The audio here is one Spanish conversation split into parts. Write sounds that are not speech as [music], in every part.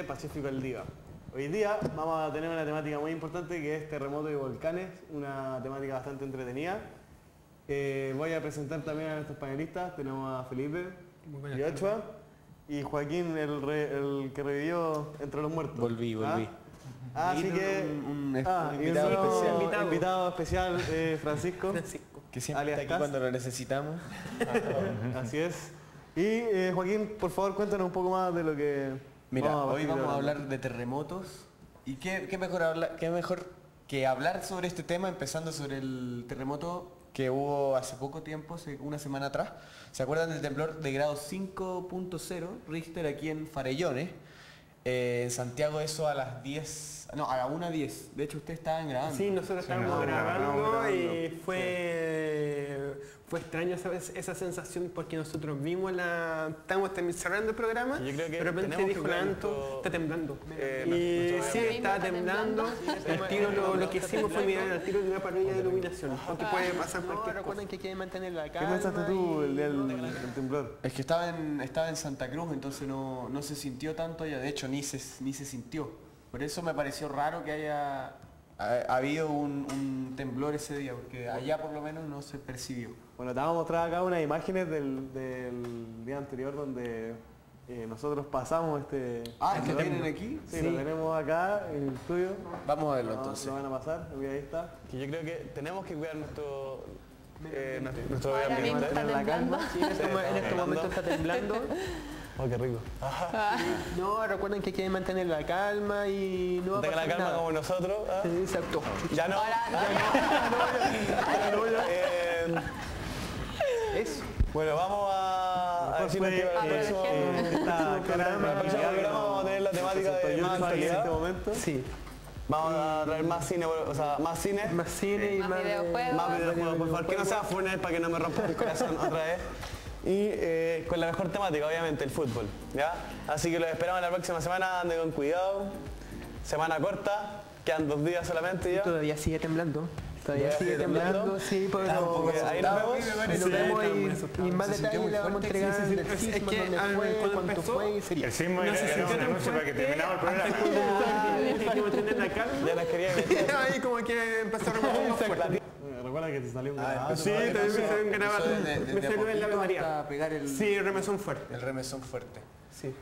de Pacífico al Día. Hoy día vamos a tener una temática muy importante que es terremoto y volcanes, una temática bastante entretenida. Eh, voy a presentar también a nuestros panelistas. Tenemos a Felipe y Ochoa y Joaquín, el, re- el que revivió entre los muertos. Volví, volví. Ah, así Y que un- un ah, un invitado especial. invitado, invitado especial, eh, [laughs] Francisco. Que siempre Alias está aquí Cas. cuando lo necesitamos. [laughs] Así es. Y eh, Joaquín, por favor, cuéntanos un poco más de lo que Mira, vamos a hoy vamos a hablar de terremotos. ¿Y qué, qué mejor hablar, qué mejor que hablar sobre este tema, empezando sobre el terremoto que hubo hace poco tiempo, hace una semana atrás? ¿Se acuerdan del temblor de grado 5.0 Richter aquí en Farellones? Eh, en Santiago eso a las 10, no, a la 1.10. De hecho, ustedes estaban grabando. Sí, nosotros estábamos grabando y fue, fue extraño esa, esa sensación porque nosotros vimos la... Estábamos cerrando el programa Yo creo que de repente dijo nuestro- está temblando. Eh, y sí, estaba está temblando. El tiro lo, lo que hicimos fue mirar al tiro de una parrilla de iluminación. Porque puede pasar No, cualquier cosa. recuerden que que mantener la ¿Qué calma. pensaste tú el día del, temblor? Es que estaba en, estaba en Santa Cruz, entonces no, no se sintió tanto ya, de hecho ni se, ni se sintió. Por eso me pareció raro que haya ha, ha habido un, un temblor ese día, porque allá por lo menos no se percibió. Bueno, te vamos a mostrar acá unas imágenes del, del día anterior donde eh, nosotros pasamos este... Ah, ¿es que tienen aquí? Sí, lo tenemos acá en el estudio. Vamos a verlo No, entonces. Lo van a pasar, ahí está. Que yo creo que tenemos que cuidar nuestro... eh, nuestro, nuestro Ahora medio mismo ambiente. está. En este, en este momento está temblando. [laughs] Oh, qué rico. No, recuerden que hay que mantener la calma y no va Tenga la calma nada. como nosotros. ¿ah? Sí, Exacto. Ya no. Ahora, Ya no, ya. [laughs] Bueno, vamos a, a decir que el próximo, programa, próximo programa vamos a tener la temática de más Joshua en actualidad. este momento. Sí. Vamos a traer más cine, o sea, más cine, Más cine y Más más... videojuegos. más videojuegos, por favor, que no sea Fortnite para que no me rompa el corazón otra vez. Y eh, con la mejor temática, obviamente, el fútbol, ¿ya? Así que los esperamos la próxima semana, ande con cuidado. Semana corta, quedan dos días solamente ya. Todavía sigue temblando. Todavía ¿Todavía sigue temblando, sí, pero ahí nos vemos. Sí, y, y más detalles le vamos a entregar sí, sí, sí. sismo, Es que, dónde fue, cuando cuánto empezó, fue y sería. El sismo No era, una noche para que terminaba el [laughs] programa. Hay que mantener la calma. Ya las quería meter. [laughs] Ahí como que empezó a remover más fuerte. Recuerda que te salió un grabado. Sí, también empezó- empezó a grabar. empezó de- de- Me salió a el Ave María. pegar el, Sí, remesón fuerte. el remesón fuerte. Sí.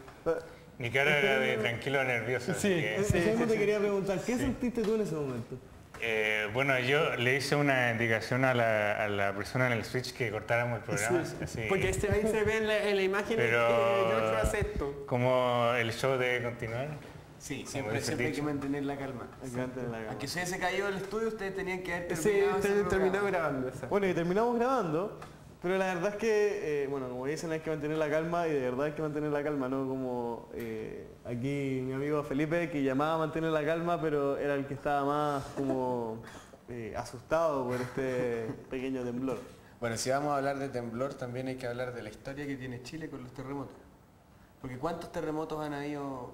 Mi cara era de tranquilo nervioso. que, Eso mismo te quería preguntar, ¿qué sentiste tú en ese momento? Eh, bueno, yo le hice una indicación a la, a la persona en el switch que cortáramos el programa. así, Porque este, ahí se ve en la, en la imagen Pero- que hace esto. como el show debe continuar. Sí, siempre, siempre hay que mantener la calma. Aunque se hubiese caído el estudio, ustedes tenían que haber Sí, terminado grabando esa. Bueno, y terminamos grabando, pero la verdad es que, eh, bueno, como dicen, hay que mantener la calma y de verdad hay que mantener la calma, ¿no? Como eh, aquí mi amigo Felipe, que llamaba a mantener la calma, pero era el que estaba más como [laughs] eh, asustado por este pequeño temblor. Bueno, si vamos a hablar de temblor, también hay que hablar de la historia que tiene Chile con los terremotos. Porque ¿cuántos terremotos han habido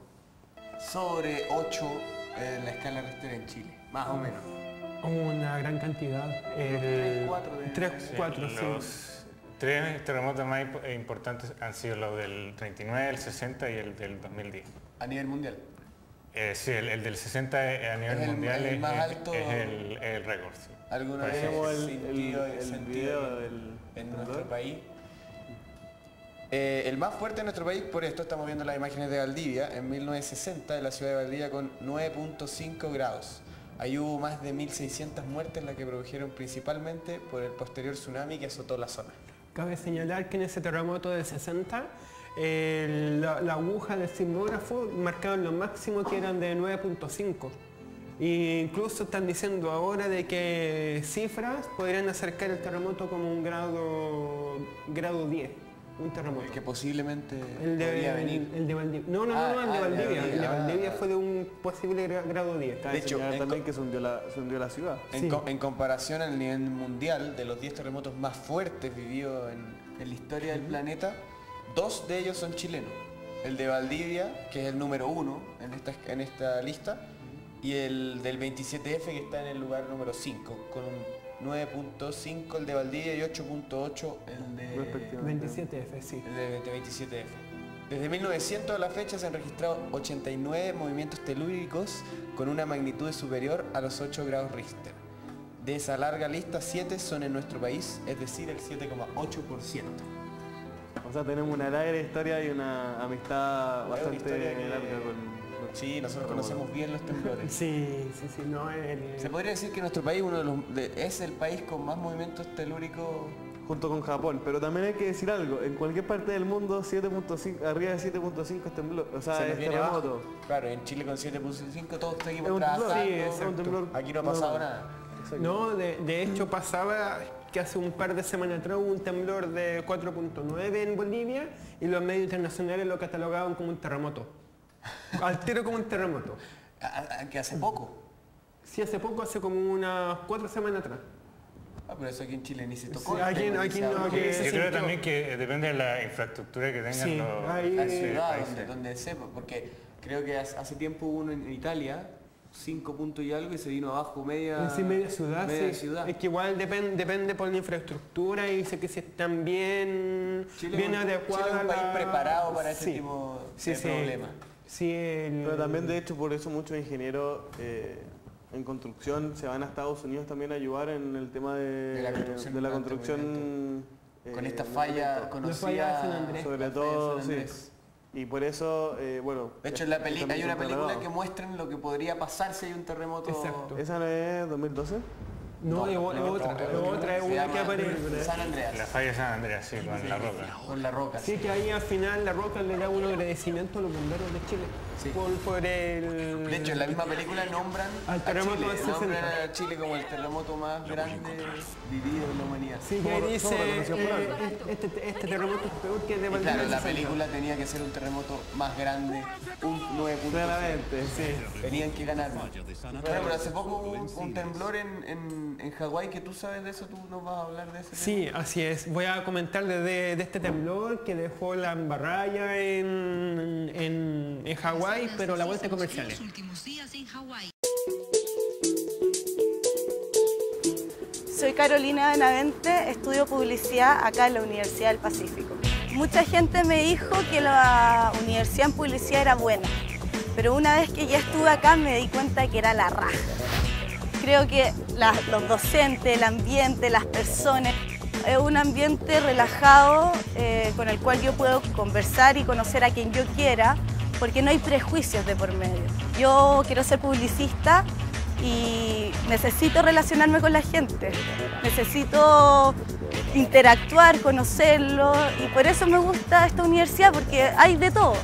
sobre 8 en la escala Richter en Chile? Más o menos. Una gran cantidad. Tres, El, cuatro de- 3, 4, sí. Los tres terremotos más impo- importantes han sido los del 39, el 60 y el del 2010. A nivel mundial. Eh, sí, el, el del 60 eh, a nivel Es el- mundial el es, más alto. es el, el récord. sí. ¿Alguna vez el, el, sentido, el sentido video del en temblor. nuestro país? Eh, el más fuerte en nuestro país, por esto estamos viendo las imágenes de Valdivia, en 1960, en la ciudad de Valdivia con 9.5 grados. Ahí hubo más de 1.600 muertes, las que produjeron principalmente por el posterior tsunami que azotó la zona. Cabe señalar que en ese terremoto del 60, el- la, la aguja del sismógrafo marcaron lo máximo que eran de 9.5. E incluso están diciendo ahora de que cifras podrían acercar el terremoto como un grado, grado 10, un terremoto. Que posiblemente El de, podría venir. el de Valdivia. No, no, Ah, no, el de ah, el de Valdivia. El de Valdivia. Ah. fue de un posible gra- grado 10. Cabe De hecho, también que se hundió la, se hundió la ciudad. En, Sí. co- en comparación al nivel mundial de los 10 terremotos más fuertes vividos en, en la historia del planeta, dos de ellos son chilenos. El de Valdivia, que es el número uno en esta, en esta lista, y el del 27F, que está en el lugar número 5, con un 9.5 el de Valdivia y 8.8 el de, Respectivamente. 27F, sí. el de 27F. Desde 1900 a la fecha se han registrado 89 movimientos telúricos con una magnitud superior a los 8 grados Richter. De esa larga lista, 7 son en nuestro país, es decir, el 7,8%. O sea, tenemos una larga historia y una amistad bastante larga con... Sí, nosotros conocemos bien los temblores. Sí, sí, sí, no, el- Se podría decir que nuestro país uno de los- de- es el país con más movimientos telúricos. junto con Japón, pero también hay que decir algo, en cualquier parte del mundo 7.5, arriba de 7.5 es temblor, o sea, se es terremoto. abajo. Claro, en Chile con 7.5 todos seguimos Es un temblor, trabajando. sí, es un exacto. temblor Aquí no ha pasado nada. No, de, de hecho pasaba que hace un par de semanas atrás hubo un temblor de 4.9 en Bolivia y los medios internacionales lo catalogaban como un terremoto. Al tiro como un terremoto. Que hace poco. Sí, hace poco, hace como unas cuatro semanas atrás. Ah, pero eso aquí en Chile ni se tocó. Sí, aquí aquí no, Yo creo también que depende de la infraestructura que tengan Sí, los ahí- la países. ciudad donde, donde sepa, porque creo que hace tiempo hubo uno en Italia, 5 puntos y algo, y se vino abajo media, sí, media ciudad, media sí. ciudad. Es que igual depende, depende por la infraestructura y sé que si están bien, Chile bien adecuadas. Chile es un país la- preparado para Sí. tipo Sí, de sí. problemas. Sí, el- Pero también de hecho por eso muchos ingenieros eh, en construcción se van a Estados Unidos también a ayudar en el tema de, De la construcción de la Con eh, esta de falla cemento. conocida, falla de San Andrés. Sobre la todo, San sí. Andrés. Y por eso, eh, bueno. De hecho, en la peli- también hay una película que muestran lo que podría pasar si hay un terremoto. Exacto. ¿Esa no es 2012? No, es, otra, es otra, es una que aparece. San Andreas, La falla de San Andreas, sí, con la roca. con la roca. Sí, que ahí al final la Roca le da un agradecimiento a los bomberos de Chile Sí. por, por el... De hecho, en la misma película nombran Al a terremoto Chile, del 60. nombran a Chile como el terremoto más grande vivido en la humanidad. Sí, que ahí dice, eh, este, este terremoto es peor que el de Valdivia claro, la 60. película tenía que ser un terremoto más grande, un 9.0. Claramente, sí. Tenían que ganar. Bueno, pero hace poco hubo un, un temblor en, en, en Hawái, que tú sabes de eso, tú nos vas a hablar de ese Sí, así es. Voy a comentar de, de- de este temblor que dejó la embarraya en, en, en Hawái, pero la vuelta comercial. Los últimos días en Hawái. Soy Carolina Benavente, estudio publicidad acá en la Universidad del Pacífico. Mucha gente me dijo que la universidad en publicidad era buena, pero una vez que ya estuve acá me di cuenta que era la raja. Creo que los docentes, el ambiente, las personas, es un ambiente relajado eh, con el cual yo puedo conversar y conocer a quien yo quiera, porque no hay prejuicios de por medio. Yo quiero ser publicista y necesito relacionarme con la gente, necesito interactuar, conocerlo y por eso me gusta esta universidad porque hay de todo.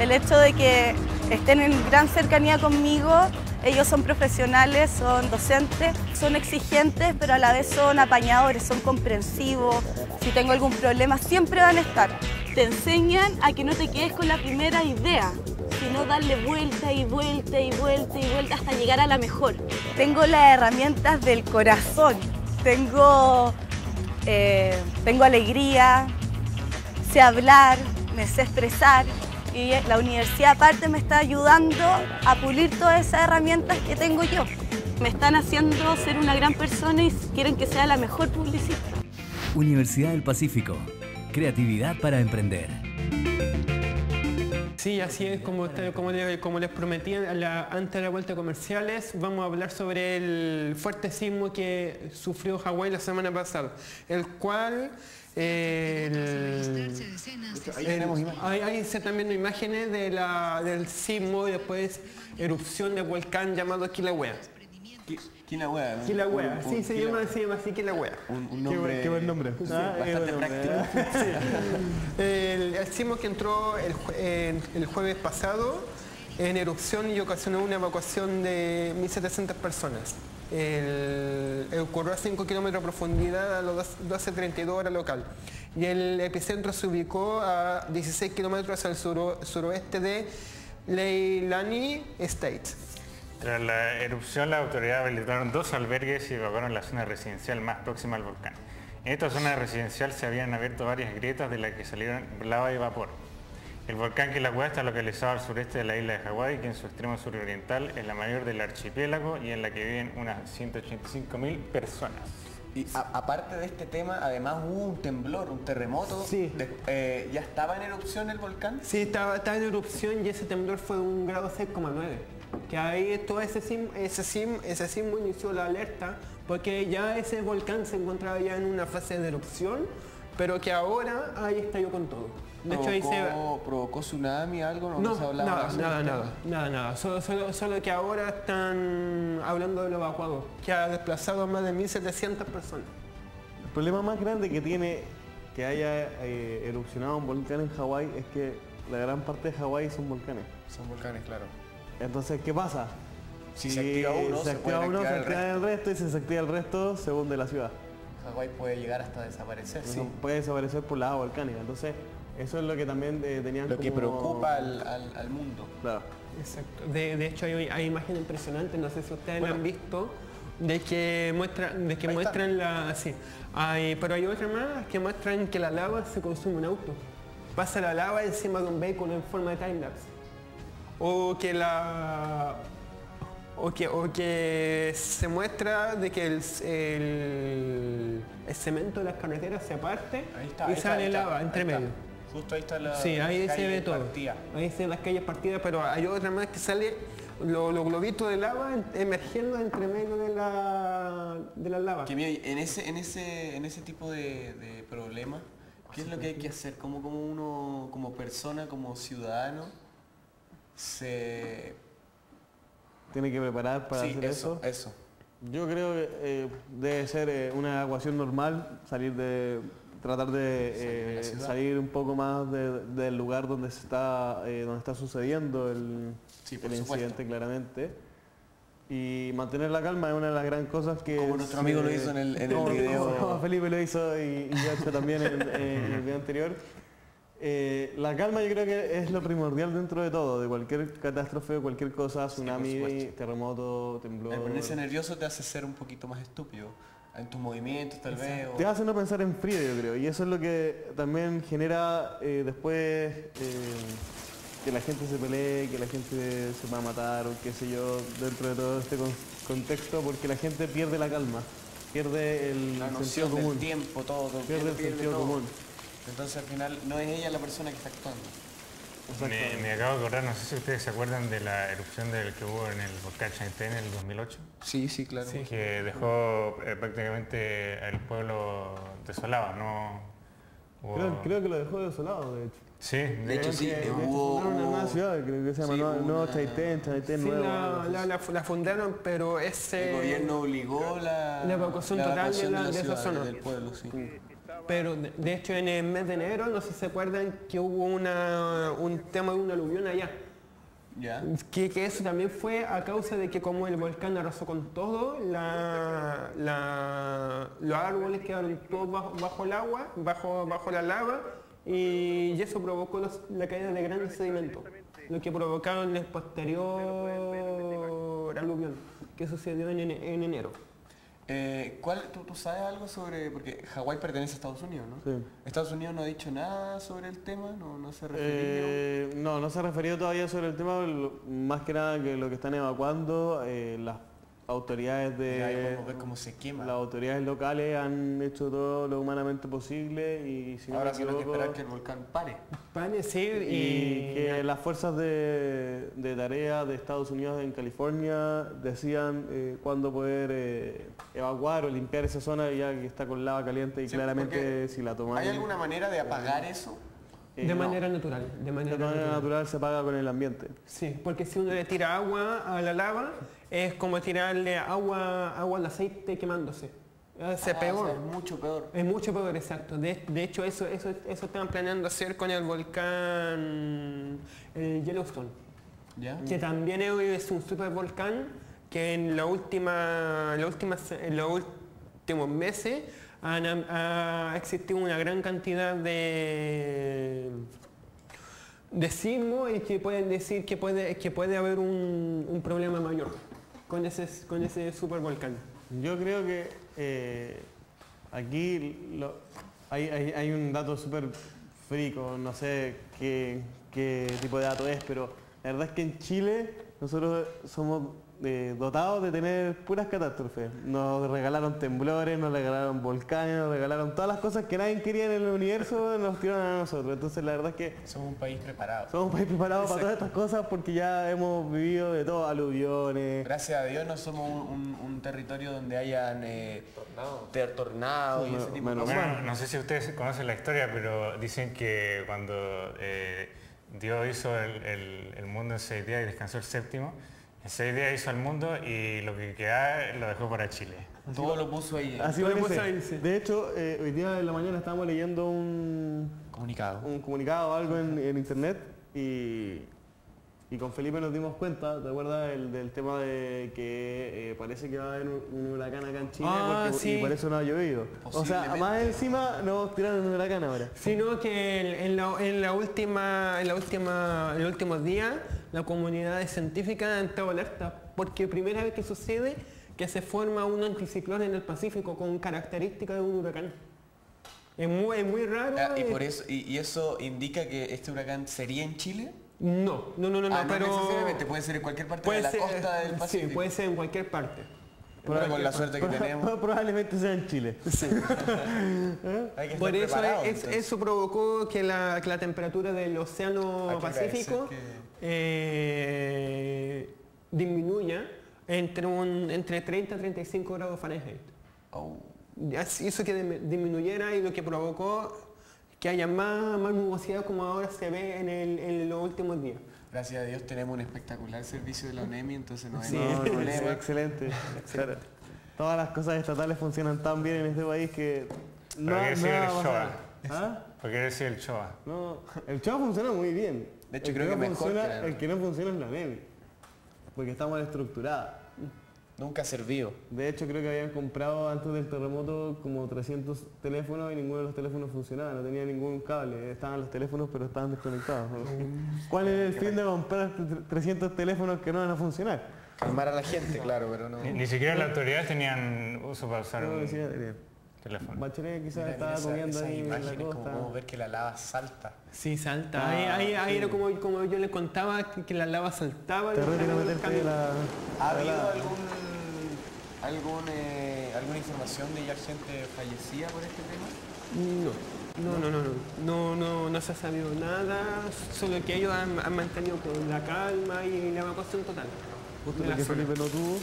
El hecho de que estén en gran cercanía conmigo, ellos son profesionales, son docentes, son exigentes, pero a la vez son apañadores, son comprensivos. Si tengo algún problema, siempre van a estar. Te enseñan a que no te quedes con la primera idea, sino darle vuelta y vuelta y vuelta y vuelta hasta llegar a la mejor. Tengo las herramientas del corazón, tengo, eh, tengo alegría, sé hablar, me sé expresar y la universidad aparte me está ayudando a pulir todas esas herramientas que tengo yo. Me están haciendo ser una gran persona y quieren que sea la mejor publicista. Universidad del Pacífico. Creatividad para emprender. Sí, así es, como, como, como les prometí la- antes de la vuelta a comerciales, vamos a hablar sobre el fuerte sismo que sufrió Hawái la semana pasada, el cual... el- Ahí tenemos imágenes. Hay, hay se están viendo imágenes de la, del sismo y después erupción de volcán llamado Kilauea. Kilauea, ¿no? Kilauea, sí, un se llama, se llama así Kilauea. Un, un Qué nombre, buen- qué buen nombre. Sí, Ah, qué bastante buen nombre, práctico. [laughs] El, el sismo que entró el, el jueves pasado en erupción y ocasionó una evacuación de 1.700 personas. El, el ocurrió a 5 kilómetros de profundidad a las 12.32 hora local. Y el epicentro se ubicó a 16 kilómetros al suro- suroeste de Leilani State. Tras la erupción, la autoridad habilitaron dos albergues y evacuaron la zona residencial más próxima al volcán. En esta zona residencial se habían abierto varias grietas de las que salieron lava y vapor. El volcán Kilauea está localizado al sureste de la isla de Hawái, que en su extremo suroriental es la mayor del archipiélago y en la que viven unas 185.000 personas. Y a- aparte de este tema, además hubo un temblor, un terremoto. Sí. De- eh, ¿Ya estaba en erupción el volcán? Sí, estaba, estaba en erupción y ese temblor fue de un grado 6,9. Que ahí todo ese sismo, ese, sismo, ese sismo inició la alerta porque ya ese volcán se encontraba ya en una fase de erupción, pero que ahora ahí estalló con todo. De hecho ahí se... ¿Provocó, tsunami, algo? No, No, se hablaba nada, nada, nada, nada, nada. Solo, solo, solo que ahora están hablando del evacuado, que ha desplazado a más de 1.700 personas. El problema más grande que tiene que haya eh, erupcionado un volcán en Hawái es que la gran parte de Hawái son volcanes. Son volcanes, claro. Entonces, ¿qué pasa? Si se activa uno, se se activa uno, se el activa el resto y si se activa el resto, se hunde la ciudad. Hawái puede llegar hasta desaparecer. Eso Puede desaparecer por la agua volcánica. Entonces, eso es lo que también eh, tenían Lo que preocupa al, al- al mundo. Claro. Exacto. De, de hecho hay, hay imágenes impresionantes, no sé si ustedes Bueno. la han visto, de que muestra, de que Ahí está. muestran la. Sí. Hay, pero hay otra más que muestran que la lava se consume en auto. Pasa la lava encima de un vehículo en forma de timelapse. O que la. O que, o que se muestra de que el, el, el cemento de las carreteras se parte Ahí está. y ahí está, sale está, lava entre medio. Justo ahí está la Sí, ahí se calle ve todo. partida. Ahí se ven las calles partidas, pero hay otra más que sale lo- los globitos de lava en- emergiendo entre medio de la, de la lava. Que mira, en ese, en ese, en ese tipo de, de problemas, ¿qué es lo que hay que hacer? Como, como uno, como persona, como ciudadano, se... Tiene que preparar para sí, hacer eso, eso. eso. Yo creo que eh, debe ser eh, una evacuación normal, salir de tratar de de eh, salir un poco más de- del lugar donde se está eh, donde está sucediendo el, Sí, el incidente claramente. Y mantener la calma es una de las gran cosas que Como nuestro amigo lo hizo en el- en el como- video. [laughs] como Felipe lo hizo y, y también en, en el [laughs] video anterior. Eh, la calma yo creo que es lo primordial dentro de todo, de cualquier catástrofe, cualquier cosa, tsunami, terremoto, temblor. El ponerse nervioso te hace ser un poquito más estúpido en tus movimientos tal vez. o- Te hace no pensar en frío, yo creo, y eso es lo que también genera eh, después eh, que la gente se pelee, que la gente se va a matar, o qué sé yo, dentro de todo este con- contexto, porque la gente pierde la calma, pierde el la sentido común, del tiempo, todo, todo, pierde el sentido todo. común. Entonces al final no es ella la persona que está actuando. Me, me acabo de acordar, no sé si ustedes se acuerdan de la erupción del que hubo en el volcán Chaitén en el 2008, Sí, sí, claro. que dejó eh, prácticamente al pueblo desolado, ¿no? Hubo- Creo, creo que lo dejó desolado, de hecho. Sí, de De hecho, hecho, sí, De hecho, hubo- fundaron una nueva ciudad, creo que se llama sí, Nuevo una- Chaitén, Chaitén Sí, Nuevo. la, la- la- la fundaron, pero ese... El gobierno obligó la, la evacuación total de de esa zona. del pueblo, sí. Pero de, de hecho en el mes de enero, no sé si se acuerdan que hubo una, un tema de un aluvión allá. Que, que eso también fue a causa de que como el volcán arrasó con todo, la, la- los árboles quedaron todos bajo, bajo el agua, bajo, bajo la lava, y, eso provocó los- la caída de grandes sedimentos, lo que provocaron el posterior aluvión que sucedió en, en enero. Eh, ¿cuál, tú, tú sabes algo sobre...? Porque Hawái pertenece a Estados Unidos, ¿no? Sí. ¿Estados Unidos no ha dicho nada sobre el tema? ¿No, no se ha referido? Eh, no, no se ha referido todavía sobre el tema, más que nada que lo que están evacuando, eh, las autoridades ahí de podemos ver cómo se quema. las autoridades locales han hecho todo lo humanamente posible y si no Ahora me solo hay que equivoco, esperar que el volcán pare. A decir y y, que las fuerzas de, de tarea de Estados Unidos en California decían eh, cuándo poder eh, evacuar o limpiar esa zona ya que está con lava caliente y Sí, claramente si la toman ¿Hay alguna manera de apagar eso? eh, de no. manera natural, de manera, de manera natural. natural se paga con el ambiente. Sí, porque si uno le tira agua a la lava, es como tirarle agua, agua al aceite quemándose. Se Ah, peor. o sea, es mucho peor. Es mucho peor, exacto. De, de hecho, eso, eso, eso estaban planeando hacer con el volcán el Yellowstone, ¿Ya? que también es un supervolcán que en, la última, la última en los últimos meses han, ha existido una gran cantidad de de sismo y que pueden decir que puede, que puede haber un, un problema mayor con ese, con ese supervolcán. Yo creo que eh, aquí hay- hay un dato súper frico, no sé qué, qué tipo de dato es, pero la verdad es que en Chile nosotros somos eh, dotados de tener puras catástrofes. Nos regalaron temblores, nos regalaron volcanes, nos regalaron todas las cosas que nadie quería en el universo, nos tiraron a nosotros. Entonces la verdad es que Somos un país preparado. somos un país preparado para todas estas cosas porque ya hemos vivido de todo, aluviones. Gracias a Dios no somos un, un- un territorio donde hayan eh, tornados y ese tipo de menos cosas. Bueno, no sé si ustedes conocen la historia, pero dicen que cuando eh, Dios hizo el, el- el mundo en seis días y descansó el séptimo, en seis días hizo el mundo y lo que quedaba lo dejó para Chile. Todo lo puso ahí. Así parece. pasa ahí, sí. De hecho, eh, hoy día en la mañana estábamos leyendo un, Comunicado. un comunicado o algo en, en internet y, y con Felipe nos dimos cuenta, ¿te acuerdas? El, del tema de que eh, parece que va a haber un, un huracán acá en Chile Ah, porque- sí. y por eso no ha llovido. O sea, más encima nos tiraron un huracán ahora. Sino que en, en la, en la última, en la última, en los últimos días, la comunidad científica ha estado alerta, porque primera vez que sucede que se forma un anticiclón en el Pacífico con características de un huracán. Es muy, es muy raro. Ah, y, eh, por eso, y, y eso indica que este huracán sería en Chile. No, no, no, no, no, Ah, pero necesariamente, puede ser en cualquier parte puede de la ser, costa del sí, Pacífico. puede ser en cualquier parte. Pero con la suerte que tenemos. [laughs] Probablemente sea en Chile. [laughs] Que estar Por eso es- eso provocó que la, que la temperatura del Océano que Pacífico eh, disminuya entre, un, entre 30 y 35 grados Fahrenheit. Oh. Hizo que disminuyera y lo que provocó que haya más, más nubosidad como ahora se ve en, el- en los últimos días. Gracias a Dios tenemos un espectacular servicio de la ONEMI, entonces no hay Sí. ningún [laughs] problema. excelente. Claro. Todas las cosas estatales funcionan tan bien en este país que no, Pero que no sigue va a el pasar. ¿Ah? Porque decía el Choa. No, el chavo funciona muy bien. De hecho, El creo no que mejor funciona- que El que no funciona es la NEMI. Porque está mal estructurada. Nunca ha servido. De hecho, creo que habían comprado antes del terremoto como 300 teléfonos y ninguno de los teléfonos funcionaba, no tenía ningún cable. Estaban los teléfonos, pero estaban desconectados. [laughs] ¿Cuál es el fin de comprar 300 teléfonos que no van a funcionar? Calmar a la gente, claro, pero no. Ni, ni siquiera las autoridades tenían uso para usar No, un teléfono. Bachelet quizás estaba esa- comiendo esas ahí en la como ver que la lava salta. Sí, salta. Ah, ahí ahí, ahí sí. era como, como yo le contaba que, que la lava saltaba. meterte camiones- la... ¿Ha la- habido algún, algún, eh, alguna información de ya gente fallecida por este tema? No, no, no, no, no, no, no se ha sabido nada, solo que ellos han, han mantenido con la calma y la evacuación total. Justo lo la que. Felipe no tuvo,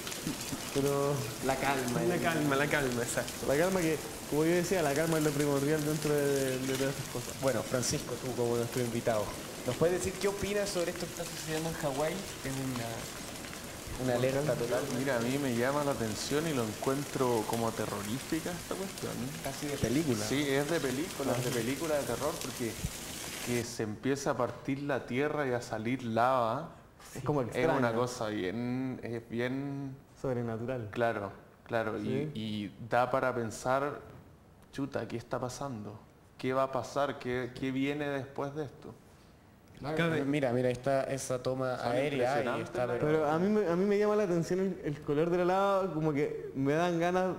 pero La calma. La calma, la calma, exacto. la calma que, como yo decía, la calma es lo primordial dentro de, de todas estas cosas. Bueno, Francisco, tú como nuestro invitado, ¿nos puedes decir qué opinas sobre esto que está sucediendo en Hawái? Es una, una alerta total, Mira, a mí me llama la atención y lo encuentro como terrorífica esta cuestión. casi de película. Sí, es de película, es de película de terror porque que se empieza a partir la tierra y a salir lava Es como es extraño, una cosa bien, es bien sobrenatural. claro, claro, y- Sí. y, da para pensar, chuta, ¿qué está pasando? ¿Qué va a pasar? ¿Qué, qué viene después de esto? Cabe- Mira, mira, está esa toma Son aérea y está... pero- Pero a mí, me- a mí me llama la atención el, el color de la lava, como que me dan ganas,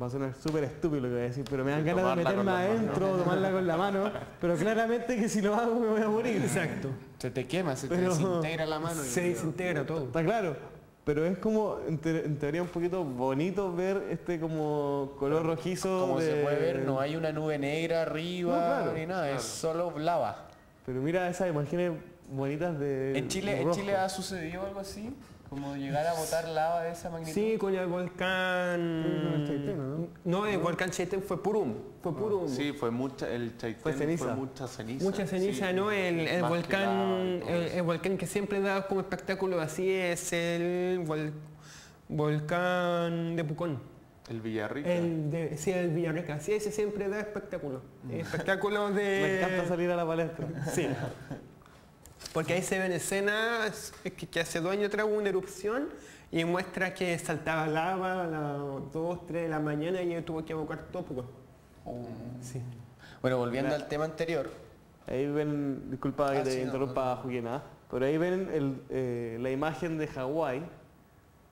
va a sonar súper estúpido lo que voy a decir, pero me dan ganas de meterme adentro, tomarla con la mano, [laughs] pero claramente que si lo hago me voy a morir. Exacto. Se te quema, se te Pero- desintegra la mano. y- Se desintegra todo. Está claro, pero es como, en, te- en teoría, un poquito bonito ver este como color rojizo Como se de- puede ver, no hay una nube negra arriba No, claro, ni nada, es solo lava. Pero mira esas imágenes bonitas de ¿En Chile, ¿En rojo. Chile ha sucedido algo así? Como llegar a botar lava de esa magnitud. Sí, con el volcán... Chaitén, ¿no? No, el volcán Chaitén fue puro humo, fue puro humo. Sí, fue mucha, el Chaitén Fue fue, ceniza. mucha ceniza. Mucha ceniza, sí. ¿no? El, el volcán, el, volcán que siempre da como espectáculo así es el vol- volcán de Pucón. El Villarrica. El de, sí, el Villarrica. Sí, ese siempre da espectáculo. Espectáculo de... [laughs] Me encanta salir a la palestra. Sí. [laughs] Porque ahí se ven escenas que, que hace dos años atrás hubo una erupción y muestra que saltaba lava a las 2, 3 de la mañana y tuvo que evacuar todo Pucón. Sí. Bueno, volviendo al tema anterior, Ahí ven, disculpa que Ah, te sí, interrumpa, no, no. Joaquín, ¿ah? pero ahí ven el, eh, la imagen de Hawái,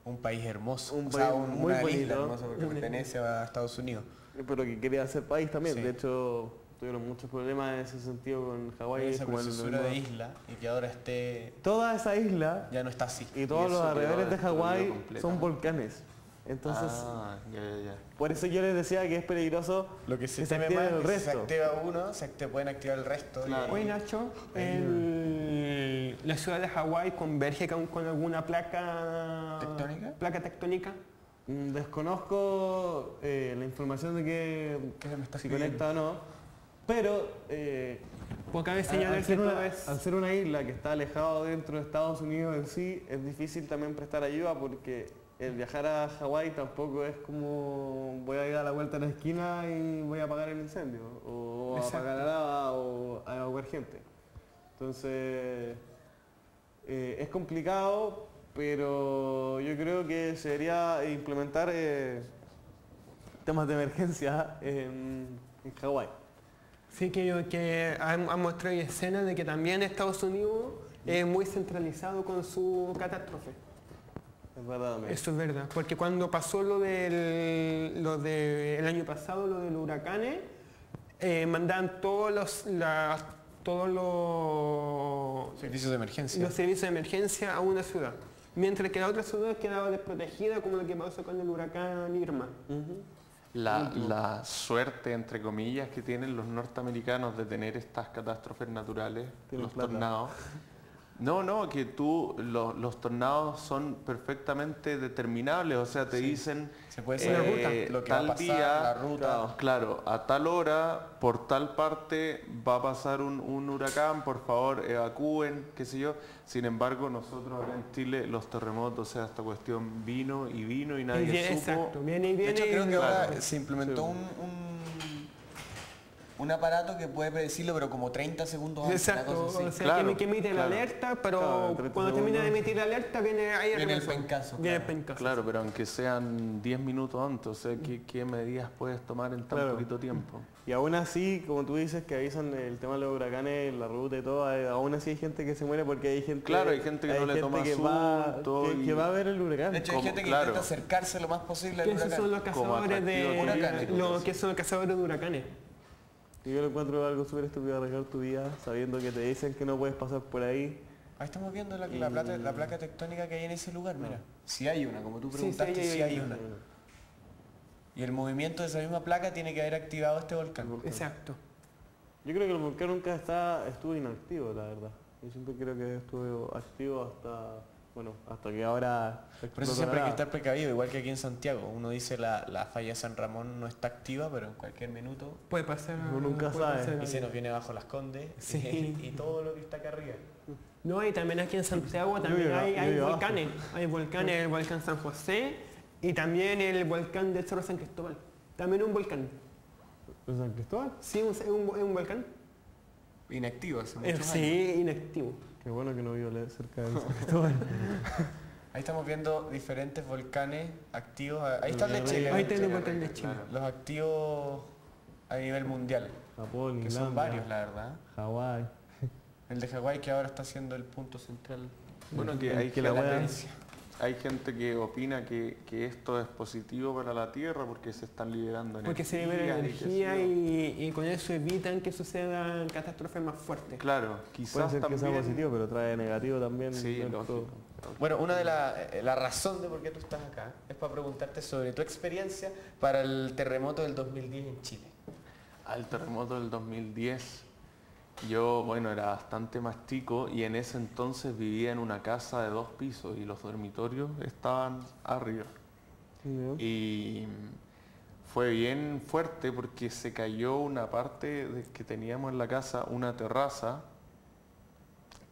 un país hermoso. Un o sea, país un- muy una isla bonito. hermosa porque [laughs] pertenece a Estados Unidos. pero que quería ser país también. Sí. De hecho, tuvieron muchos problemas en ese sentido con Hawái. esa preciosura de isla y que ahora esté Toda esa isla ya no está así. y todos Y los alrededores de Hawái son volcanes. Entonces, ah, ya, ya, ya. por eso yo les decía que es peligroso Lo que se que se teme active más el si se resto. activa uno, se acti- pueden activar el resto. y- Claro. Oye Nacho, el- la ciudad de Hawái converge con, con alguna placa ¿Tectónica? Placa tectónica. Mm, Desconozco eh, la información de que ¿Qué me si conecta o no, pero eh, cabe al, señalar al que ser una, es... al ser una isla que está alejado dentro de Estados Unidos en sí, es difícil también prestar ayuda porque el viajar a Hawái tampoco es como voy a ir a la vuelta a la esquina y voy a apagar el incendio, o a Exacto. apagar la lava, o a evacuar gente. Entonces, eh, es complicado, pero yo creo que se debería implementar eh, temas de emergencia en, en Hawái. Sí, que, yo- que han, han mostrado escenas de que también Estados Unidos es muy centralizado con su catástrofe. Es verdad también. Eso es verdad, porque cuando pasó lo del lo de, el año pasado, lo del huracanes, eh, mandaban todos los la- todos los, Servicios de emergencia. los servicios de emergencia a una ciudad, mientras que la otra ciudad quedaba desprotegida, como lo que pasó con el huracán Irma. La, la suerte, entre comillas, que tienen los norteamericanos de tener estas catástrofes naturales, Tienen los plata. tornados. [laughs] No, no, que tú, lo- los tornados son perfectamente determinables, o sea, te dicen Se puede eh, saber lo que va a tal pasar, día, la ruta. claro, claro, a tal hora, por tal parte, va a pasar un, un huracán, por favor, evacúen, qué sé yo. Sin embargo, nosotros acá en Chile, los terremotos, o sea, esta cuestión vino y vino y nadie Y supo. exacto, viene y De viene. hecho, creo y- que ahora Claro. se implementó Sí. un, un, un aparato que puede predecirlo, pero como 30 segundos antes. Exacto, cosa así. o sea, Claro, que, que emite claro. la alerta, pero Claro, en 30 cuando termina de emitir la alerta viene ahí Viene el pencazo, Viene el claro. pencazo. Claro, pero aunque sean 10 minutos antes, o sea, ¿qué, qué medidas puedes tomar en tan Claro. poquito tiempo? Y aún así, como tú dices, que avisan el tema de los huracanes, la ruta y todo, eh, aún así hay gente que se muere porque hay gente... Claro, hay gente que no le toma que va, que, y- que va a ver el huracán. De hecho, hay gente que claro. intenta acercarse lo más posible al huracán. son los cazadores de los que son los cazadores de huracanes. Y yo lo encuentro algo súper estúpido arriesgar tu vida sabiendo que te dicen que no puedes pasar por ahí. Ahí estamos viendo la, la plata- la placa tectónica que hay en ese lugar, mira. Si hay una, como tú Sí, sí, preguntaste, hay- si hay hay una. una. Y el movimiento de esa misma placa tiene que haber activado este volcán. Exacto. Yo creo que el volcán nunca está, estuvo inactivo, la verdad. Yo siempre creo que estuvo activo hasta, bueno, hasta que ahora... Por eso siempre hay que estar precavido, igual que aquí en Santiago. Uno dice la, la falla San Ramón no está activa, pero en cualquier minuto Puede pasar. Uno nunca puede sabe. pasar y se nos viene bajo las condes Sí. [laughs] y, todo lo que está acá arriba. No, y también aquí en Santiago también hay, yo hay vivo abajo. volcanes. Hay volcanes, el volcán San José y también el volcán del Cerro San Cristóbal. También un volcán. ¿De San Cristóbal? Sí, un- es un, volcán. Inactivo hace Eh, muchos años. sí, inactivo. Qué bueno que no vivo le- cerca de San Cristóbal. [laughs] Ahí estamos viendo diferentes volcanes activos. Ahí está el de Ahí Chile. Ahí está el de Chile. Los activos a nivel mundial, Japón, que son varios, la verdad. Hawái. El de Hawái que ahora está siendo el punto central. Bueno, que hay, que la wea- hay gente que opina que, que esto es positivo para la Tierra porque se están liberando Porque se libera y energía y, y con eso evitan que sucedan catástrofes más fuertes. Claro, Puede quizás ser que sea también... positivo, pero trae negativo también. Sí, lógico. Bueno, una de las la razón de por qué tú estás acá es para preguntarte sobre tu experiencia para el terremoto del 2010 en Chile. Al terremoto del 2010, yo, bueno, era bastante más chico y en ese entonces vivía en una casa de dos pisos y los dormitorios estaban arriba. Y fue bien fuerte porque se cayó una parte de que teníamos en la casa, una terraza,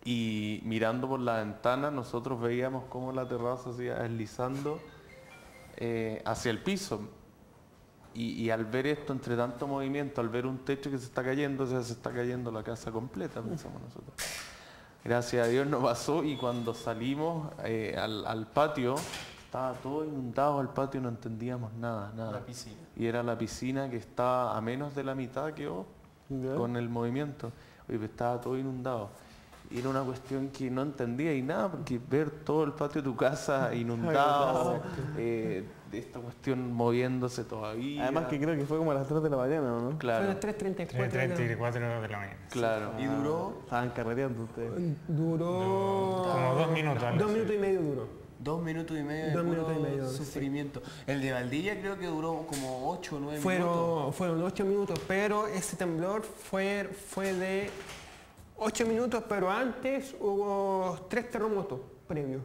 y mirando por la ventana nosotros veíamos cómo la terraza se iba deslizando eh, hacia el piso. Y, y al ver esto, entre tanto movimiento, al ver un techo que se está cayendo, o sea, se está cayendo la casa completa, pensamos nosotros. Gracias a Dios no pasó y cuando salimos eh, al, al patio, estaba todo inundado al patio, no entendíamos nada, nada. La piscina. Y era la piscina que estaba a menos de la mitad que Ya. con el movimiento. Oye, estaba todo inundado. Y era una cuestión que no entendía y nada, porque ver todo el patio de tu casa [laughs] inundado, eh, de esta cuestión moviéndose todavía. Además que creo que fue como a las 3 de la mañana, ¿o ¿no? Fue a Claro, las 3.34 de la- 34 de la mañana. claro. Y duró Estaban carreteando ustedes. Duró... Como dos minutos, Dos minutos y medio duró. dos minutos y medio de Dos puro minutos y medio, sí. sufrimiento. El de Valdivia creo que duró como 8 o 9 minutos. Fueron, fueron 8 minutos, pero ese temblor fue, fue de 8 minutos, pero antes hubo tres terremotos previos.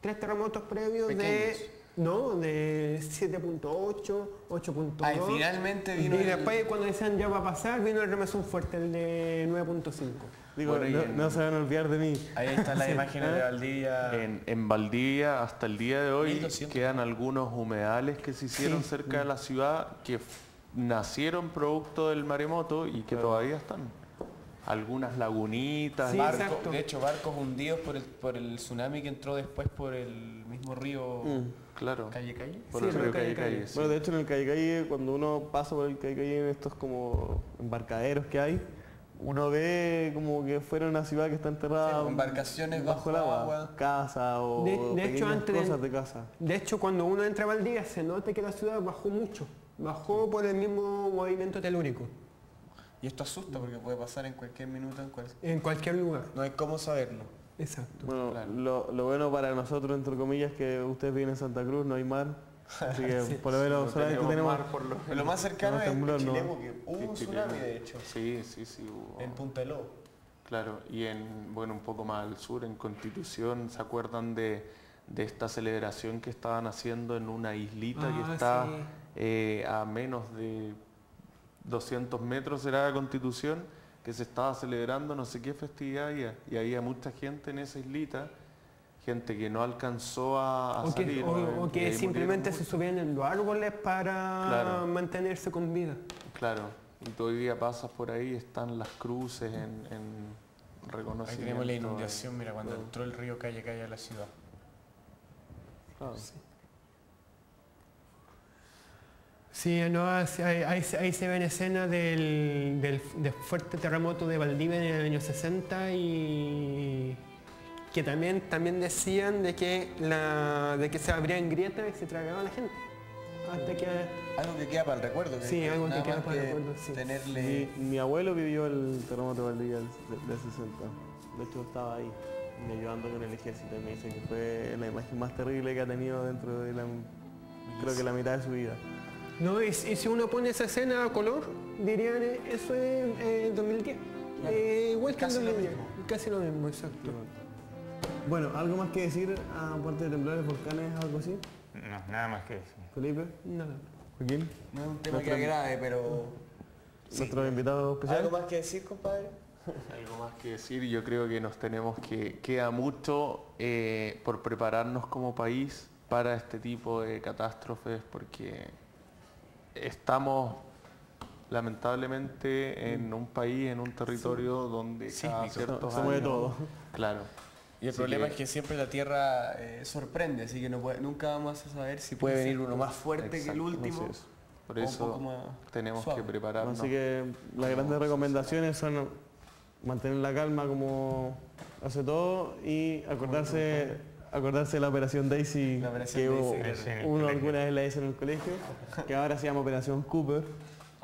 Tres terremotos previos Pequeños. de... No, de 7.8, 8.2. Ah, y finalmente vino Y el- después cuando decían ya va a pasar, vino el remesón fuerte, el de 9.5. Digo, Bueno, no, en- no se van a olvidar de mí. Ahí están las imágenes de Valdivia. En, en Valdivia, hasta el día de hoy, 1200. quedan algunos humedales que se hicieron cerca de la ciudad que nacieron producto del maremoto y que todavía están. Algunas lagunitas. Sí, Barco- de hecho, barcos hundidos por el, por el tsunami que entró después por el mismo río claro. Calle Calle. Por Sí, el río Calle Calle Calle. Calle, sí. Bueno, de hecho en el Calle Calle, cuando uno pasa por el Calle Calle en estos como embarcaderos que hay, uno ve como que fuera una ciudad que está enterrada Sí, embarcaciones bajo el agua, agua. casa o De- de hecho, de- cosas de casa. De hecho, cuando uno entra a Valdivia se nota que la ciudad bajó mucho. Bajó por el mismo movimiento telúrico, Y esto asusta porque puede pasar en cualquier minuto, en cual... en cualquier lugar. No hay cómo saberlo. Exacto. Bueno, Claro. lo, lo bueno para nosotros, entre comillas, que ustedes viven en Santa Cruz, no hay mar. Así que [laughs] por lo menos No solamente tenemos tenemos... mar por lo más cercano No, es temblor, no. Chilemo, que hubo un tsunami de hecho, Sí, sí, sí. hubo. en Punta Lobo. Claro, y en, bueno, un poco más al sur, en Constitución, ¿se acuerdan de, de esta celebración que estaban haciendo en una islita Ah, que está sí. eh, a menos de 200 metros era la Constitución, que se estaba celebrando no sé qué festividad había, y había mucha gente en esa islita, gente que no alcanzó a, a O que, salir. o- ¿no? o que ahí simplemente se subían en los árboles para Claro. mantenerse con vida. Claro, y todavía pasas por ahí, están las cruces en, en Ahí reconocimiento. tenemos la inundación, mira, cuando entró el río Calle Calle a la ciudad. Claro. Sí, no, ahí, ahí se- ahí se ven escenas del, del- del fuerte terremoto de Valdivia en el año 60 y que también, también decían de que, la, de que se abrían grietas y se tragaba a la gente. Hasta que Algo que queda para el recuerdo. Sí, algo que queda para el recuerdo, sí. Tenerle... Mi, mi abuelo vivió el terremoto de Valdivia del, del 60. De hecho estaba ahí, y ayudando con el ejército. Y me dice que fue la imagen más terrible que ha tenido dentro de la, creo que la mitad de su vida. No, y, si y si uno pone esa escena a color, dirían eh, eso es eh, 2010. Eh, igual que en Casi lo 2010. mismo. Casi lo mismo, exacto. Bueno, ¿algo más que decir aparte de temblores, volcanes, algo así? No, nada más que decir. Felipe, Nada. Joaquín, No es un tema Nuestro- que agrade, pero... nuestro invitado especial. ¿Algo más que decir, compadre? [laughs] Algo más que decir, yo creo que nos tenemos que, queda mucho eh, por prepararnos como país para este tipo de catástrofes porque estamos lamentablemente en un país, en un territorio donde cada Sísmico. ciertos Se mueve años- todo. [laughs] Claro. Y el Así problema que- es que siempre la Tierra eh, sorprende, así que no puede- nunca vamos a saber si puede venir uno más fuerte que el último. Por eso tenemos suave. que prepararnos. Así que las grandes recomendaciones son mantener la calma como hace todo y acordarse acordarse de la operación Daisy La operación que Daisy, hubo- uno alguna vez la hizo en el colegio, que ahora se llama Operación Cooper.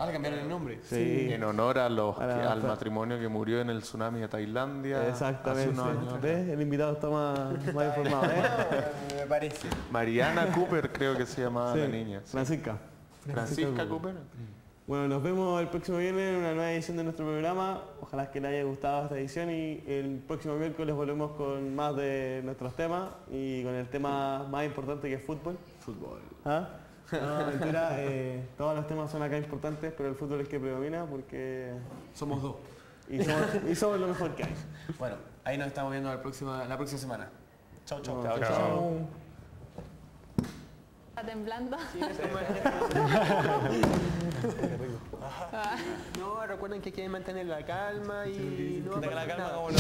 Ah, le cambiaron el nombre. Sí, En honor a los A la- que- al matrimonio que murió en el tsunami de Tailandia exactamente. hace unos años. ¿Ves? El invitado está más, más informado. ¿eh? Me parece. Mariana Cooper creo que se llamaba Sí, la niña. sí. Francisca. Francisca Cooper. Bueno, nos vemos el próximo viernes en una nueva edición de nuestro programa. Ojalá que les haya gustado esta edición y el próximo miércoles volvemos con más de nuestros temas y con el tema más importante que es fútbol. Fútbol. ¿Ah? No, mentira, eh, todos los temas son acá importantes, pero el fútbol es que predomina porque... Somos dos. Y somos, y somos lo mejor que hay. Bueno, ahí nos estamos viendo la próxima, la próxima semana. Chau, chau. Chao, chao. Está temblando. [laughs] No, recuerden que hay que mantener la calma y no La calma como lo